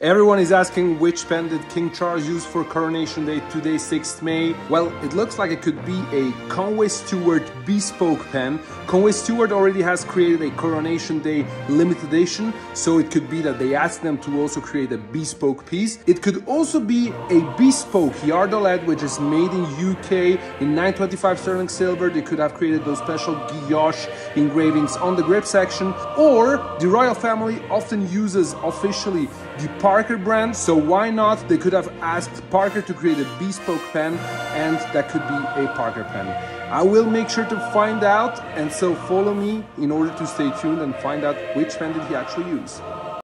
Everyone is asking which pen did King Charles use for Coronation Day today, 6th May? Well, it looks like it could be a Conway Stewart bespoke pen. Conway Stewart already has created a Coronation Day limited edition, so it could be that they asked them to also create a bespoke piece. It could also be a bespoke Yard-O-Led, which is made in UK in 925 sterling silver. They could have created those special guilloche engravings on the grip section, or the royal family often uses officially the Parker brand, so why not? They could have asked Parker to create a bespoke pen, and that could be a Parker pen. I will make sure to find out, and so follow me in order to stay tuned and find out which pen did he actually use.